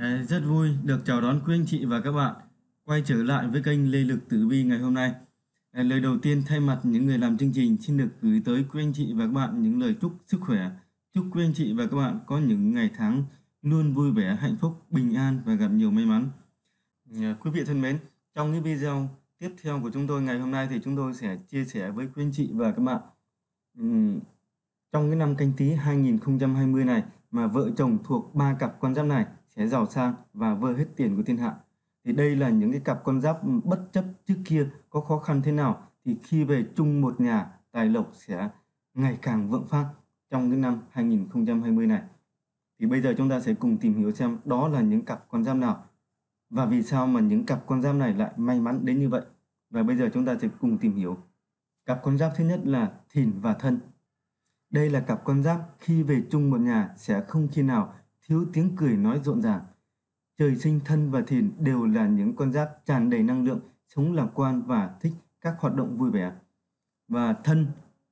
Ờ, rất vui được chào đón quý anh chị và các bạn quay trở lại với kênh Lê Lực Tử Vi ngày hôm nay. Ờ, lời đầu tiên thay mặt những người làm chương trình xin được gửi tới quý anh chị và các bạn những lời chúc sức khỏe. Chúc quý anh chị và các bạn có những ngày tháng luôn vui vẻ, hạnh phúc, bình an và gặp nhiều may mắn. Ờ, quý vị thân mến, trong cái video tiếp theo của chúng tôi ngày hôm nay thì chúng tôi sẽ chia sẻ với quý anh chị và các bạn trong cái năm canh tí 2020 này mà vợ chồng thuộc ba cặp con giáp này sẽ giàu sang và vơ hết tiền của thiên hạ. Thì đây là những cái cặp con giáp bất chấp trước kia có khó khăn thế nào thì khi về chung một nhà, tài lộc sẽ ngày càng vượng phát trong cái năm 2020 này. Thì bây giờ chúng ta sẽ cùng tìm hiểu xem đó là những cặp con giáp nào và vì sao mà những cặp con giáp này lại may mắn đến như vậy. Và bây giờ chúng ta sẽ cùng tìm hiểu. Cặp con giáp thứ nhất là thìn và thân. Đây là cặp con giáp khi về chung một nhà sẽ không khi nào thiếu tiếng cười nói rộn ràng. Trời sinh thân và thìn đều là những con giáp tràn đầy năng lượng, sống lạc quan và thích các hoạt động vui vẻ. Và thân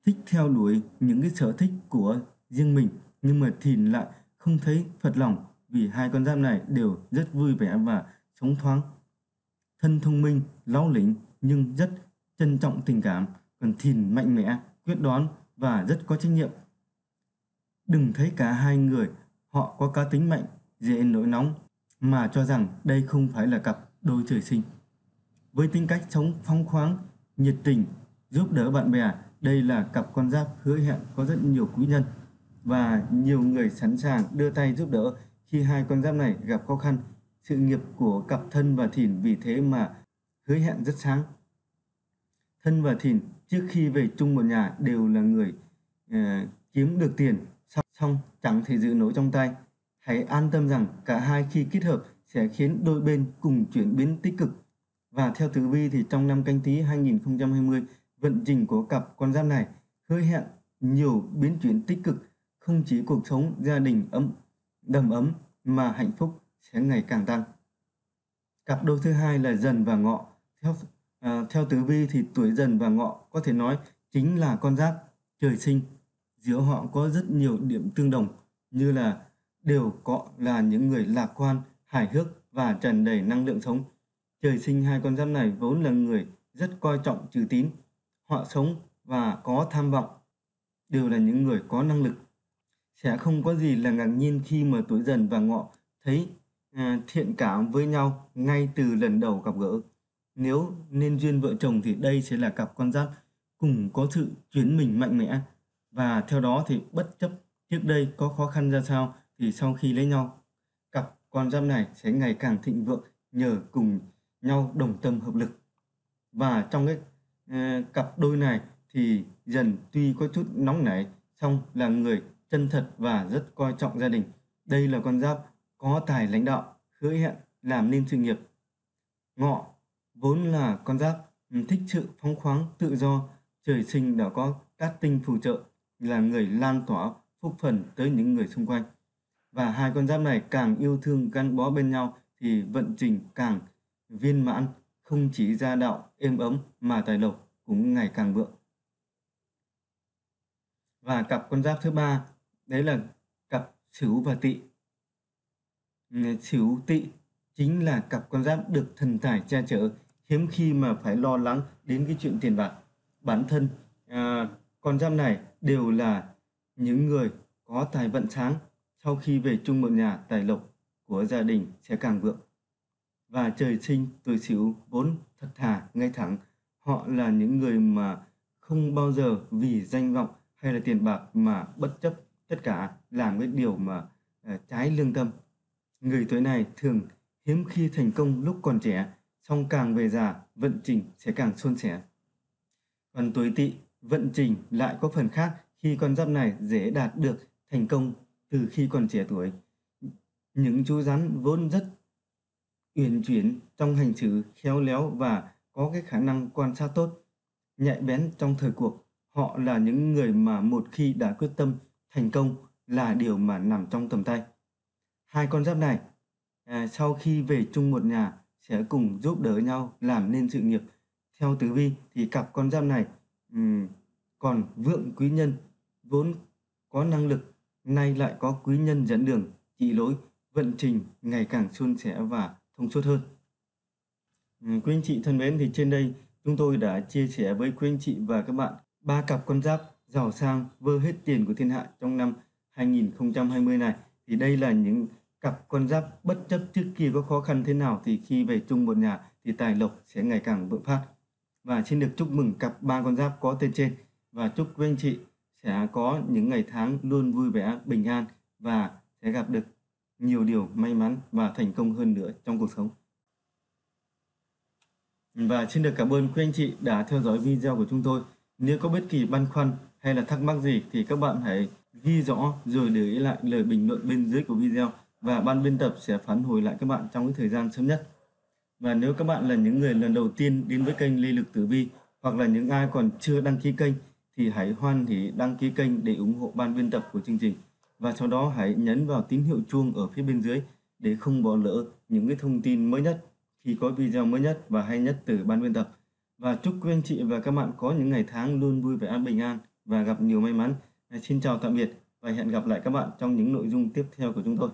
thích theo đuổi những cái sở thích của riêng mình, nhưng mà thìn lại không thấy phật lòng vì hai con giáp này đều rất vui vẻ và sống thoáng. Thân thông minh, lao lĩnh nhưng rất trân trọng tình cảm, còn thìn mạnh mẽ, quyết đoán và rất có trách nhiệm. Đừng thấy cả hai người họ có cá tính mạnh, dễ nổi nóng mà cho rằng đây không phải là cặp đôi trời sinh. Với tính cách sống phong khoáng, nhiệt tình, giúp đỡ bạn bè, đây là cặp con giáp hứa hẹn có rất nhiều quý nhân và nhiều người sẵn sàng đưa tay giúp đỡ khi hai con giáp này gặp khó khăn. Sự nghiệp của cặp thân và thìn vì thế mà hứa hẹn rất sáng. Thân và thìn trước khi về chung một nhà đều là người uh, kiếm được tiền xong chẳng thể giữ nổi trong tay. Hãy an tâm rằng cả hai khi kết hợp sẽ khiến đôi bên cùng chuyển biến tích cực. Và theo tử vi thì trong năm canh tí 2020, vận trình của cặp con giáp này hứa hẹn nhiều biến chuyển tích cực, không chỉ cuộc sống gia đình ấm đầm ấm mà hạnh phúc sẽ ngày càng tăng. Cặp đôi thứ hai là dần và ngọ. Theo à, theo tử vi thì tuổi dần và ngọ có thể nói chính là con giáp trời sinh giữa họ có rất nhiều điểm tương đồng như là đều có là những người lạc quan, hài hước và tràn đầy năng lượng sống. Trời sinh hai con giáp này vốn là người rất coi trọng trừ tín. Họ sống và có tham vọng, đều là những người có năng lực. Sẽ không có gì là ngạc nhiên khi mà tuổi dần và ngọ thấy à, thiện cảm với nhau ngay từ lần đầu gặp gỡ. Nếu nên duyên vợ chồng thì đây sẽ là cặp con giáp cùng có sự chuyển mình mạnh mẽ, và theo đó thì bất chấp trước đây có khó khăn ra sao thì sau khi lấy nhau, cặp con giáp này sẽ ngày càng thịnh vượng nhờ cùng nhau đồng tâm hợp lực. Và trong cái uh, cặp đôi này thì dần tuy có chút nóng nảy, song là người chân thật và rất coi trọng gia đình. Đây là con giáp có tài lãnh đạo, hứa hẹn làm nên sự nghiệp. Ngọ vốn là con giáp thích sự phóng khoáng, tự do, trời sinh đã có cát tinh phù trợ là người lan tỏa phúc phần tới những người xung quanh. Và hai con giáp này càng yêu thương gắn bó bên nhau thì vận trình càng viên mãn, không chỉ gia đạo êm ấm mà tài lộc cũng ngày càng vượng. Và cặp con giáp thứ ba đấy là cặp Sửu và Tỵ. Sửu Tỵ chính là cặp con giáp được thần tài che chở, hiếm khi mà phải lo lắng đến cái chuyện tiền bạc. Bản thân à, con giáp này đều là những người có tài vận sáng sau khi về chung một nhà tài lộc của gia đình sẽ càng vượng. Và trời sinh tuổi sửu vốn thật thà, ngay thẳng. Họ là những người mà không bao giờ vì danh vọng hay là tiền bạc mà bất chấp tất cả làm cái điều mà uh, trái lương tâm. Người tuổi này thường hiếm khi thành công lúc còn trẻ, song càng về già, vận trình sẽ càng suôn sẻ. Còn tuổi tỵ vận trình lại có phần khác khi con giáp này dễ đạt được thành công từ khi còn trẻ tuổi. Những chú rắn vốn rất uyển chuyển trong hành xử khéo léo và có cái khả năng quan sát tốt, nhạy bén trong thời cuộc. Họ là những người mà một khi đã quyết tâm thành công là điều mà nằm trong tầm tay. Hai con giáp này à, sau khi về chung một nhà sẽ cùng giúp đỡ nhau làm nên sự nghiệp. Theo tử vi thì cặp con giáp này um, còn vượng quý nhân vốn có năng lực nay lại có quý nhân dẫn đường chỉ lối vận trình ngày càng suôn sẻ và thông suốt hơn. Um, quý anh chị thân mến thì trên đây chúng tôi đã chia sẻ với quý anh chị và các bạn ba cặp con giáp giàu sang vơ hết tiền của thiên hạ trong năm 2020 này. Thì đây là những cặp con giáp bất chấp trước kia có khó khăn thế nào thì khi về chung một nhà thì tài lộc sẽ ngày càng vượng phát. Và xin được chúc mừng cặp ba con giáp có tên trên và chúc quý anh chị sẽ có những ngày tháng luôn vui vẻ, bình an và sẽ gặp được nhiều điều may mắn và thành công hơn nữa trong cuộc sống. Và xin được cảm ơn quý anh chị đã theo dõi video của chúng tôi. Nếu có bất kỳ băn khoăn hay là thắc mắc gì thì các bạn hãy ghi rõ rồi để ý lại lời bình luận bên dưới của video và ban biên tập sẽ phản hồi lại các bạn trong cái thời gian sớm nhất. Và nếu các bạn là những người lần đầu tiên đến với kênh Ly Lực Tử Vi hoặc là những ai còn chưa đăng ký kênh, thì hãy hoan hỉ đăng ký kênh để ủng hộ ban biên tập của chương trình. Và sau đó hãy nhấn vào tín hiệu chuông ở phía bên dưới để không bỏ lỡ những cái thông tin mới nhất khi có video mới nhất và hay nhất từ ban biên tập. Và chúc quý anh chị và các bạn có những ngày tháng luôn vui vẻ bình an và gặp nhiều may mắn. Xin chào tạm biệt và hẹn gặp lại các bạn trong những nội dung tiếp theo của chúng tôi.